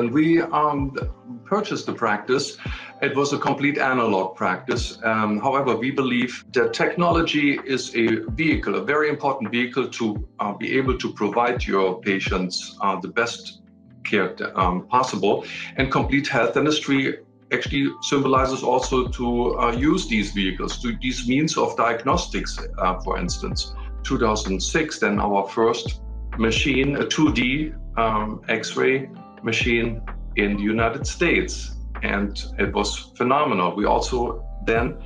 When we um, purchased the practice, it was a complete analog practice. Um, however, we believe that technology is a vehicle, a very important vehicle to uh, be able to provide your patients uh, the best care um, possible. And complete health dentistry actually symbolizes also to uh, use these vehicles, to these means of diagnostics, uh, for instance. 2006, then our first machine, a 2D um, X ray machine in the United States. And it was phenomenal. We also then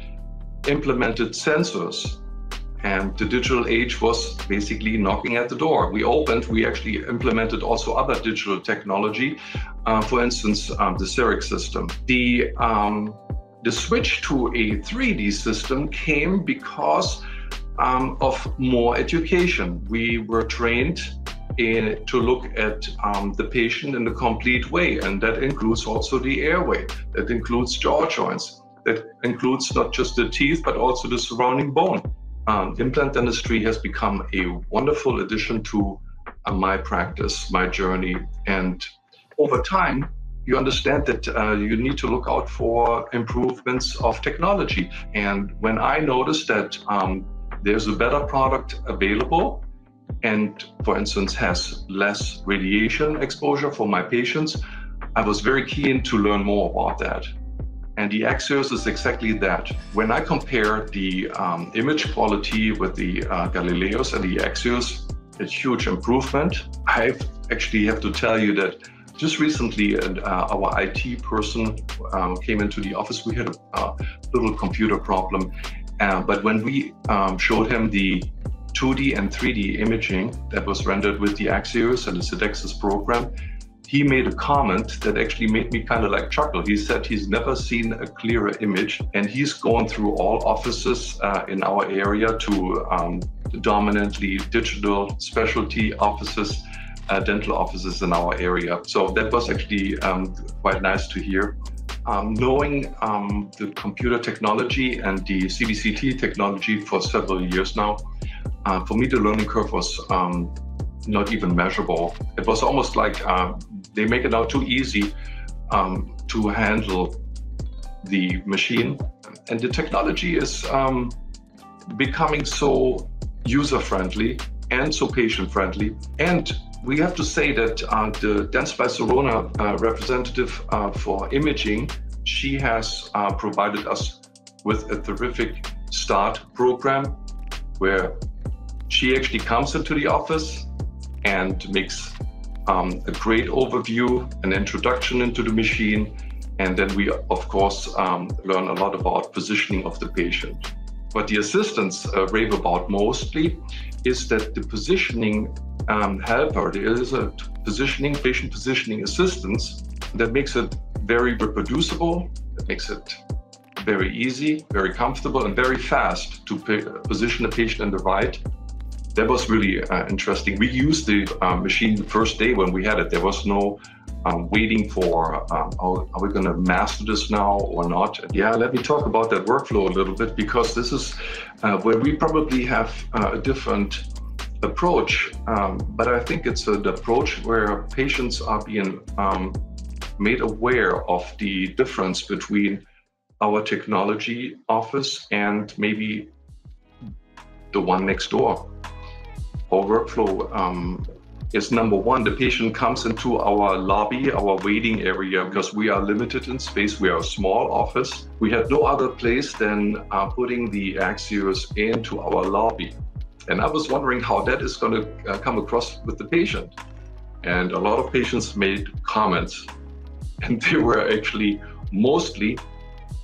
implemented sensors and the digital age was basically knocking at the door. We opened, we actually implemented also other digital technology, uh, for instance, um, the CEREC system. The, um, the switch to a 3D system came because um, of more education. We were trained in, to look at um, the patient in a complete way, and that includes also the airway, that includes jaw joints, that includes not just the teeth, but also the surrounding bone. Um, implant dentistry has become a wonderful addition to uh, my practice, my journey, and over time, you understand that uh, you need to look out for improvements of technology. And when I noticed that um, there's a better product available and, for instance, has less radiation exposure for my patients, I was very keen to learn more about that. And the Axeos is exactly that. When I compare the um, image quality with the uh, Galileos and the Axeos, a huge improvement. I actually have to tell you that just recently, uh, our IT person um, came into the office. We had a uh, little computer problem, uh, but when we um, showed him the 2D and 3D imaging that was rendered with the Axeos and the Sidexis program, he made a comment that actually made me kind of like chuckle. He said he's never seen a clearer image, and he's gone through all offices uh, in our area to um, dominantly digital specialty offices, uh, dental offices in our area. So that was actually um, quite nice to hear. Um, knowing um, the computer technology and the CBCT technology for several years now, uh, for me, the learning curve was um, not even measurable. It was almost like uh, they make it now too easy um, to handle the machine. And the technology is um, becoming so user friendly and so patient friendly. And we have to say that uh, the Dentsply Sirona uh, representative uh, for imaging, she has uh, provided us with a terrific start program where she actually comes into the office and makes um, a great overview, an introduction into the machine, and then we, of course, um, learn a lot about positioning of the patient. What the assistants uh, rave about mostly is that the positioning um, helper, there is a positioning, patient positioning assistance that makes it very reproducible, that makes it very easy, very comfortable, and very fast to position the patient in the right that was really uh, interesting. We used the uh, machine the first day when we had it. There was no um, waiting for um, are, we going to master this now or not? Yeah, let me talk about that workflow a little bit because this is uh, where we probably have uh, a different approach. Um, but I think it's an approach where patients are being um, made aware of the difference between our technology office and maybe the one next door our workflow um, is number one, the patient comes into our lobby, our waiting area, because we are limited in space. We are a small office. We have no other place than uh, putting the Axeos into our lobby. And I was wondering how that is going to uh, come across with the patient. And a lot of patients made comments, and they were actually mostly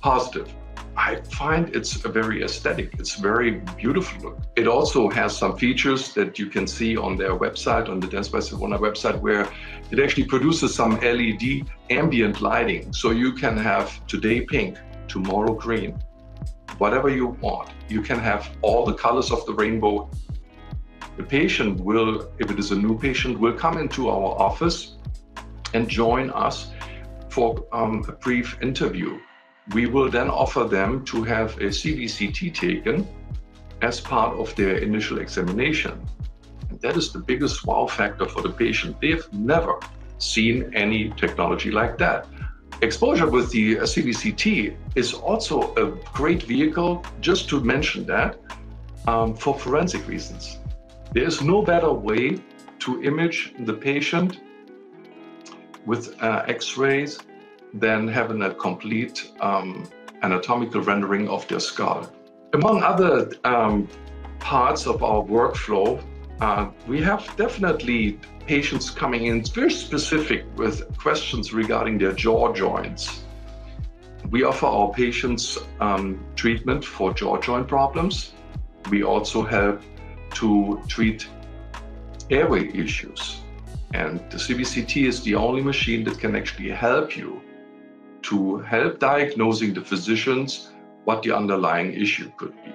positive. I find it's a very aesthetic. It's very beautiful. Look. It also has some features that you can see on their website, on the Dentsply Sirona website, where it actually produces some LED ambient lighting. So you can have today pink, tomorrow green, whatever you want. You can have all the colors of the rainbow. The patient will, if it is a new patient, will come into our office and join us for um, a brief interview we will then offer them to have a CBCT taken as part of their initial examination. And that is the biggest wow factor for the patient. They've never seen any technology like that. Exposure with the CBCT is also a great vehicle, just to mention that, um, for forensic reasons. There is no better way to image the patient with uh, x-rays than having a complete um, anatomical rendering of their skull. Among other um, parts of our workflow, uh, we have definitely patients coming in very specific with questions regarding their jaw joints. We offer our patients um, treatment for jaw joint problems. We also help to treat airway issues. And the CBCT is the only machine that can actually help you to help diagnosing the physicians what the underlying issue could be.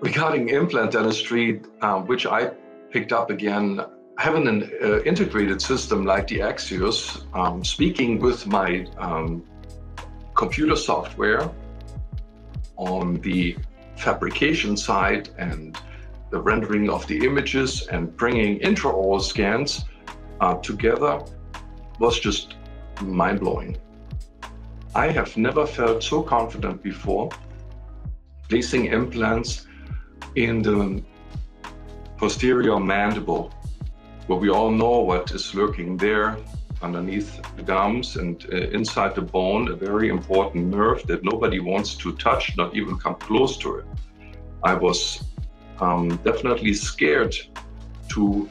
Regarding implant dentistry, um, which I picked up again, having an uh, integrated system like the Axeos, um, speaking with my um, computer software on the fabrication side and the rendering of the images and bringing intraoral scans uh, together was just mind blowing. I have never felt so confident before placing implants in the posterior mandible, where we all know what is lurking there underneath the gums and uh, inside the bone, a very important nerve that nobody wants to touch, not even come close to it. I was um, definitely scared to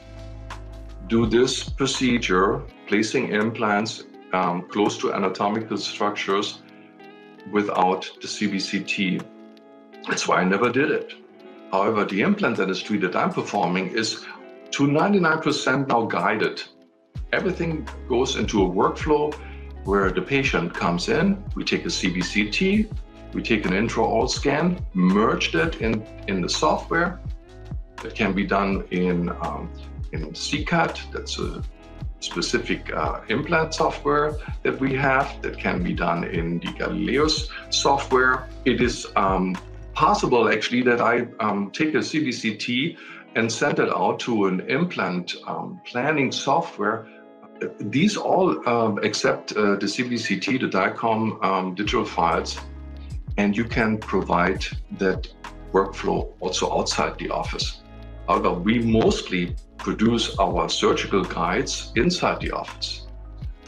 do this procedure, placing implants um, close to anatomical structures without the CBCT. That's why I never did it. However, the implant dentistry that I'm performing is to 99% now guided. Everything goes into a workflow where the patient comes in, we take a CBCT, we take an intraoral scan, merge that in, in the software. That can be done in, um, in SICAT, that's a specific uh, implant software that we have that can be done in the Galileos software. It is um, possible actually that I um, take a CBCT and send it out to an implant um, planning software. These all um, accept uh, the CBCT, the DICOM um, digital files, and you can provide that workflow also outside the office. However, we mostly produce our surgical guides inside the office.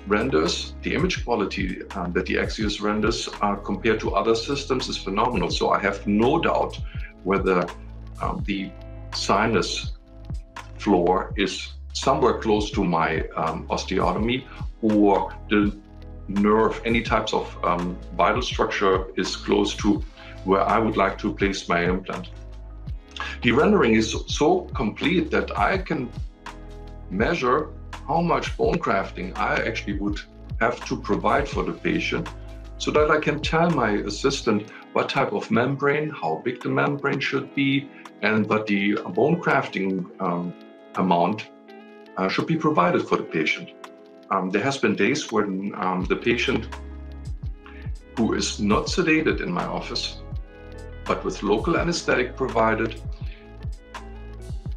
Renders, the image quality um, that the Axeos renders uh, compared to other systems is phenomenal. So I have no doubt whether um, the sinus floor is somewhere close to my um, osteotomy or the nerve, any types of um, vital structure is close to where I would like to place my implant. The rendering is so complete that I can measure how much bone grafting I actually would have to provide for the patient so that I can tell my assistant what type of membrane, how big the membrane should be, and what the bone grafting um, amount uh, should be provided for the patient. Um, there has been days when um, the patient who is not sedated in my office, but with local anesthetic provided,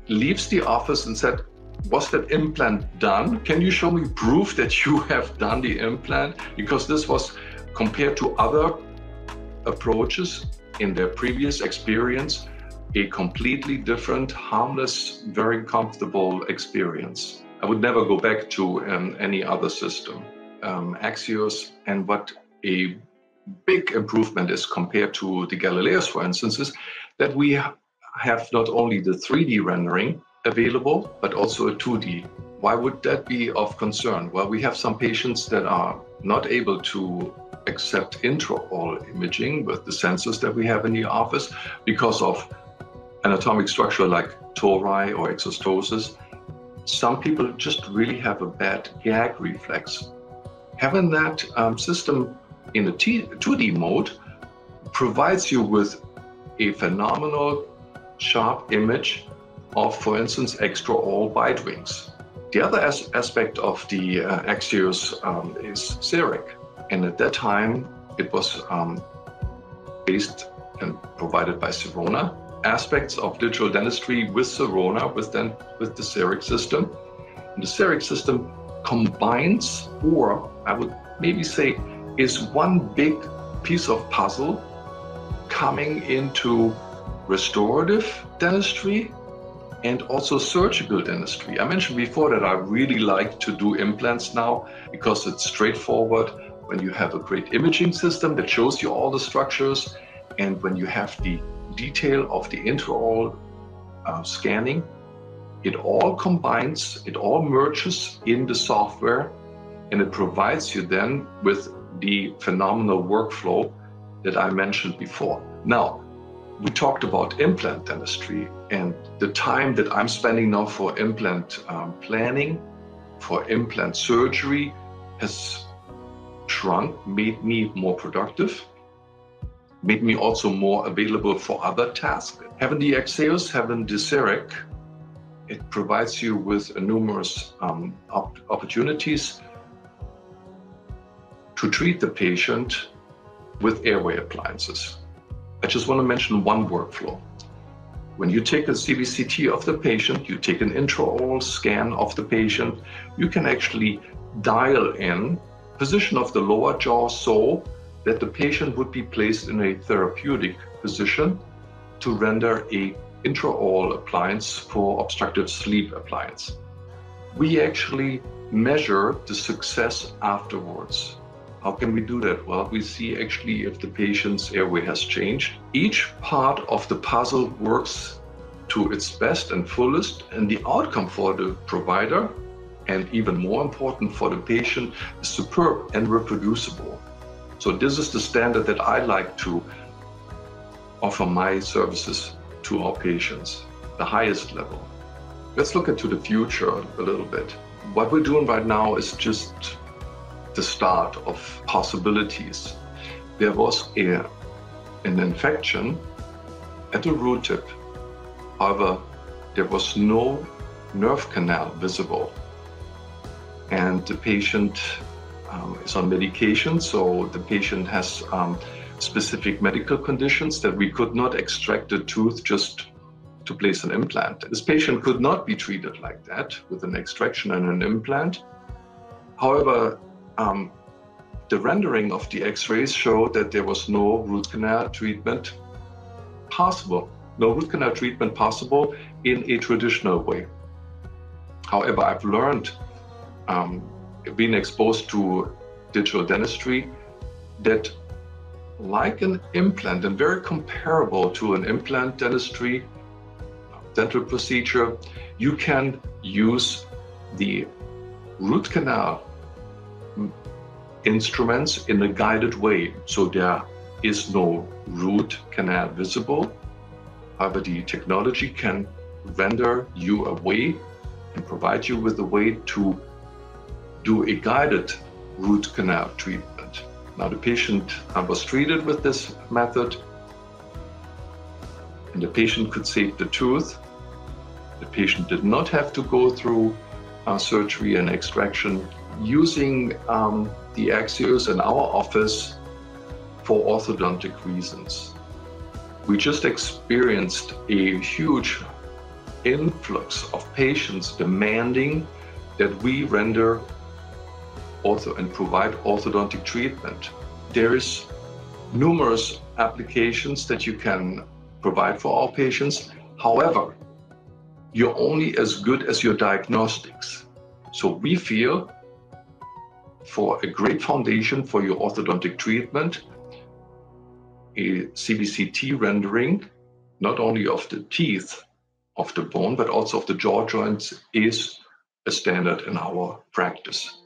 leaves the office and said, was that implant done? Can you show me proof that you have done the implant? Because this was compared to other approaches in their previous experience, a completely different, harmless, very comfortable experience. I would never go back to um, any other system. Um, Axeos and what a big improvement is compared to the Galileos, for instance, is that we have not only the 3D rendering available, but also a 2D. Why would that be of concern? Well, we have some patients that are not able to accept intraoral imaging with the sensors that we have in the office because of anatomic structure like tori or exostosis. Some people just really have a bad gag reflex. Having that um, system in a T- 2D mode provides you with a phenomenal sharp image of, for instance, extraoral bite wings. The other as- aspect of the uh, Axeos um, is CEREC. And at that time, it was um, based and provided by Sirona. Aspects of digital dentistry with Sirona, with, then, with the CEREC system. And the CEREC system combines, or I would maybe say, is one big piece of puzzle coming into restorative dentistry and also surgical dentistry. I mentioned before that I really like to do implants now because it's straightforward when you have a great imaging system that shows you all the structures and when you have the detail of the intraoral uh, scanning, it all combines, it all merges in the software and it provides you then with the phenomenal workflow that I mentioned before. Now, we talked about implant dentistry and the time that I'm spending now for implant um, planning, for implant surgery has shrunk, made me more productive, made me also more available for other tasks. Having the Axeos, having the CEREC, it provides you with numerous um, op opportunities to treat the patient with airway appliances. I just want to mention one workflow. When you take a CBCT of the patient, you take an intraoral scan of the patient, you can actually dial in position of the lower jaw so that the patient would be placed in a therapeutic position to render a intraoral appliance for obstructive sleep appliance. We actually measure the success afterwards. How can we do that? Well, we see actually if the patient's airway has changed. Each part of the puzzle works to its best and fullest, and the outcome for the provider, and even more important for the patient, is superb and reproducible. So, this is the standard that I like to offer my services to our patients, the highest level. Let's look into the future a little bit. What we're doing right now is just the start of possibilities. There was a, an infection at the root tip. However, there was no nerve canal visible. And the patient um, is on medication, so the patient has um, specific medical conditions that we could not extract the tooth just to place an implant. This patient could not be treated like that with an extraction and an implant. However, um, the rendering of the x-rays showed that there was no root canal treatment possible, no root canal treatment possible in a traditional way. However, I've learned, um, being exposed to digital dentistry, that like an implant and very comparable to an implant dentistry dental procedure, you can use the root canal instruments in a guided way. So there is no root canal visible. However, the technology can render you a way and provide you with a way to do a guided root canal treatment. Now, the patient was treated with this method, and the patient could save the tooth. The patient did not have to go through surgery and extraction using um, the Axeos in our office for orthodontic reasons. We just experienced a huge influx of patients demanding that we render ortho and provide orthodontic treatment. There is numerous applications that you can provide for our patients. However, you're only as good as your diagnostics. So we feel for a great foundation for your orthodontic treatment, a CBCT rendering, not only of the teeth of the bone, but also of the jaw joints, is a standard in our practice.